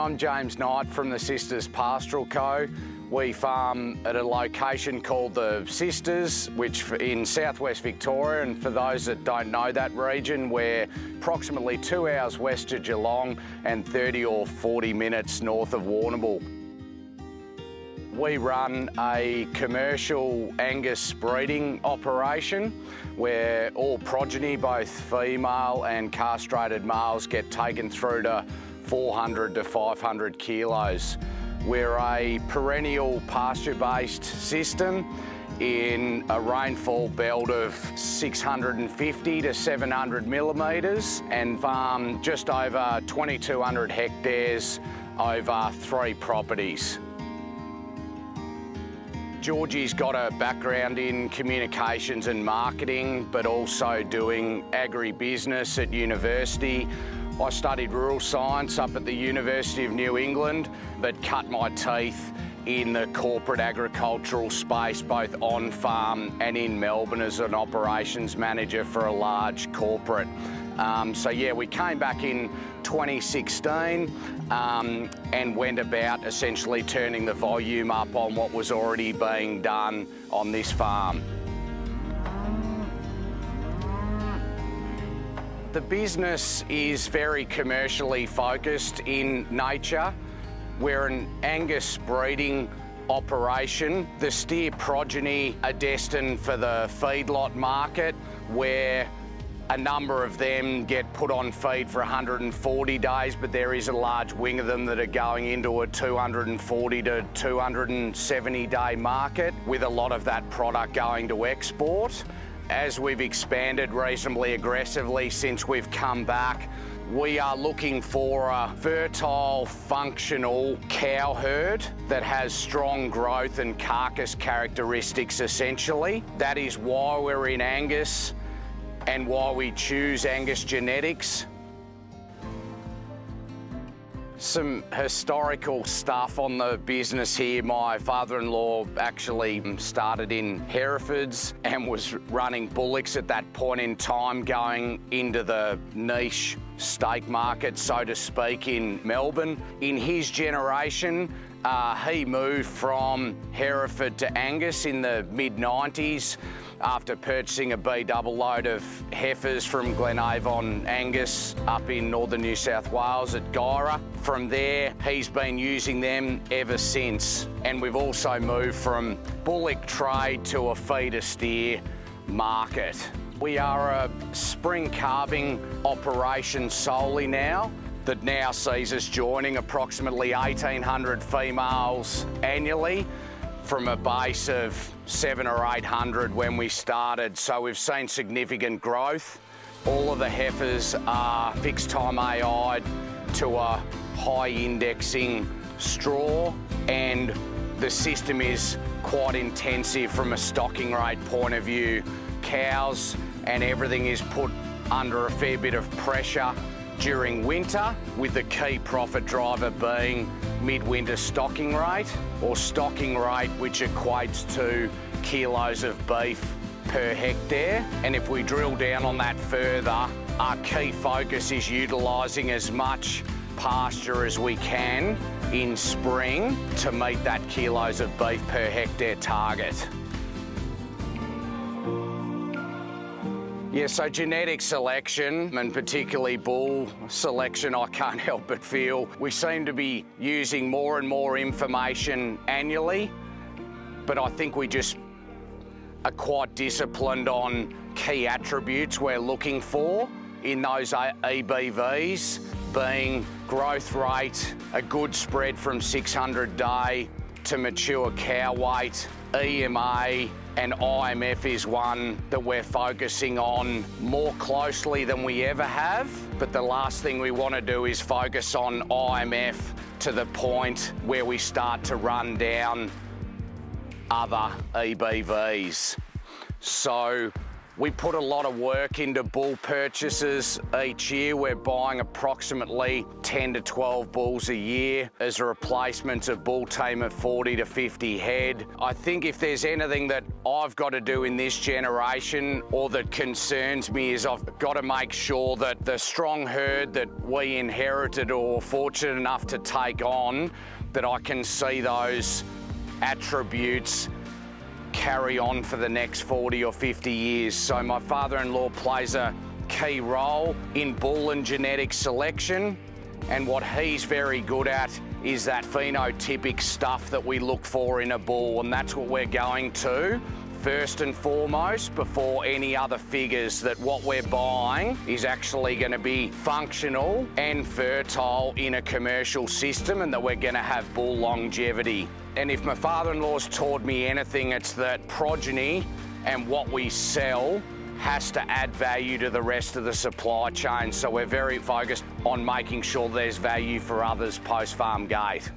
I'm James Knight from the Sisters Pastoral Co. We farm at a location called the Sisters, which in southwest Victoria, and for those that don't know that region, we're approximately two hours west of Geelong and 30 or 40 minutes north of Warrnambool. We run a commercial Angus breeding operation where all progeny, both female and castrated males, get taken through to 400 to 500 kilos. We're a perennial pasture-based system in a rainfall belt of 650 to 700 millimetres and farm just over 2,200 hectares over three properties. Georgie's got a background in communications and marketing, but also doing agribusiness at university. I studied rural science up at the University of New England, but cut my teeth in the corporate agricultural space, both on farm and in Melbourne as an operations manager for a large corporate. Um, so yeah, we came back in 2016 um, and went about essentially turning the volume up on what was already being done on this farm. The business is very commercially focused in nature. We're an Angus breeding operation. The steer progeny are destined for the feedlot market where a number of them get put on feed for 140 days, but there is a large wing of them that are going into a 240 to 270 day market with a lot of that product going to export. As we've expanded reasonably aggressively since we've come back, we are looking for a fertile, functional cow herd that has strong growth and carcass characteristics essentially. That is why we're in Angus and why we choose Angus genetics some historical stuff on the business here. My father-in-law actually started in Herefords and was running bullocks at that point in time, going into the niche steak market, so to speak, in Melbourne. In his generation, uh, he moved from Hereford to Angus in the mid-90s after purchasing a B double load of heifers from Glenavon Angus up in northern New South Wales at Guyra. From there, he's been using them ever since. And we've also moved from bullock trade to a feeder steer market. We are a spring calving operation solely now that now sees us joining approximately 1,800 females annually from a base of seven or 800 when we started. So we've seen significant growth. All of the heifers are fixed time AI'd to a high indexing straw and the system is quite intensive from a stocking rate point of view. Cows and everything is put under a fair bit of pressure during winter, with the key profit driver being midwinter stocking rate or stocking rate, which equates to kilos of beef per hectare. And if we drill down on that further, our key focus is utilising as much pasture as we can in spring to meet that kilos of beef per hectare target. Yeah, so genetic selection and particularly bull selection, I can't help but feel we seem to be using more and more information annually, but I think we just are quite disciplined on key attributes we're looking for in those EBVs, being growth rate, a good spread from 600 day to mature cow weight, EMA, and IMF is one that we're focusing on more closely than we ever have. But the last thing we want to do is focus on IMF to the point where we start to run down other EBVs. So We put a lot of work into bull purchases each year. We're buying approximately 10 to 12 bulls a year as a replacement of bull team of 40 to 50 head. I think if there's anything that I've got to do in this generation or that concerns me is I've got to make sure that the strong herd that we inherited or fortunate enough to take on, that I can see those attributes carry on for the next 40 or 50 years. So my father-in-law plays a key role in bull and genetic selection. And what he's very good at is that phenotypic stuff that we look for in a bull. And that's what we're going to first and foremost before any other figures that what we're buying is actually going to be functional and fertile in a commercial system and that we're going to have bull longevity. And if my father-in-law's taught me anything, it's that progeny and what we sell has to add value to the rest of the supply chain. So we're very focused on making sure there's value for others post-farm gate.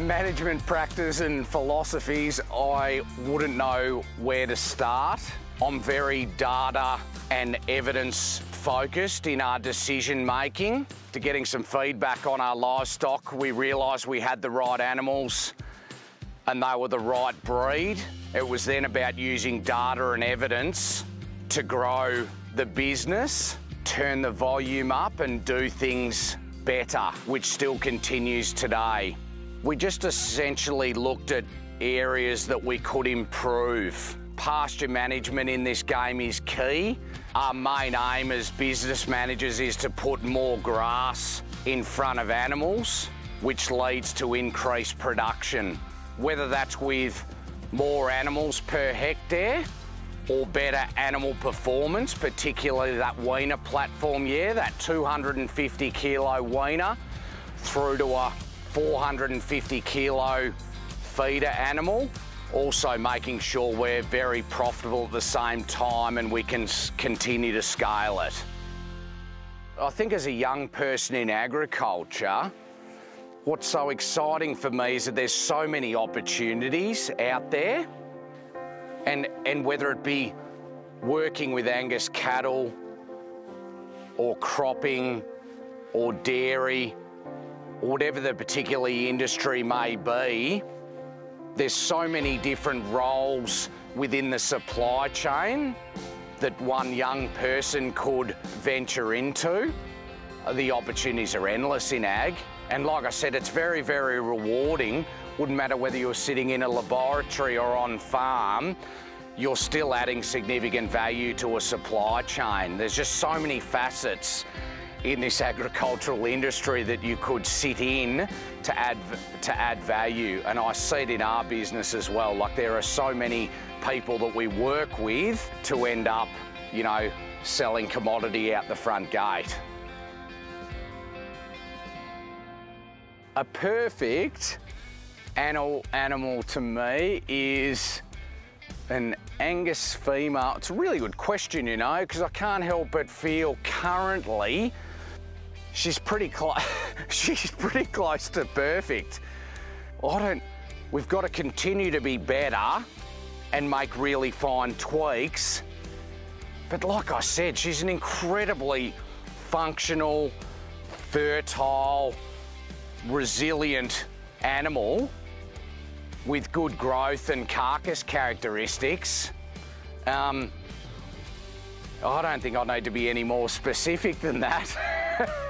Management practice and philosophies, I wouldn't know where to start. I'm very data and evidence focused in our decision making. To getting some feedback on our livestock, we realised we had the right animals and they were the right breed. It was then about using data and evidence to grow the business, turn the volume up and do things better, which still continues today. We just essentially looked at areas that we could improve pasture management in this game is key. Our main aim as business managers is to put more grass in front of animals, which leads to increased production. Whether that's with more animals per hectare or better animal performance, particularly that weaner platform, yeah, that 250 kilo weaner through to a 450 kilo feeder animal also making sure we're very profitable at the same time and we can continue to scale it. I think as a young person in agriculture, what's so exciting for me is that there's so many opportunities out there and, and whether it be working with Angus cattle or cropping or dairy whatever the particular industry may be, there's so many different roles within the supply chain that one young person could venture into. The opportunities are endless in ag. And like I said, it's very, very rewarding. Wouldn't matter whether you're sitting in a laboratory or on farm, you're still adding significant value to a supply chain. There's just so many facets in this agricultural industry that you could sit in to add to add value. And I see it in our business as well. Like there are so many people that we work with to end up you know selling commodity out the front gate. A perfect animal animal to me is an Angus female? It's a really good question, you know, because I can't help but feel currently she's pretty close. she's pretty close to perfect. I don't. We've got to continue to be better and make really fine tweaks. But like I said, she's an incredibly functional, fertile, resilient animal with good growth and carcass characteristics. Um, I don't think I need to be any more specific than that.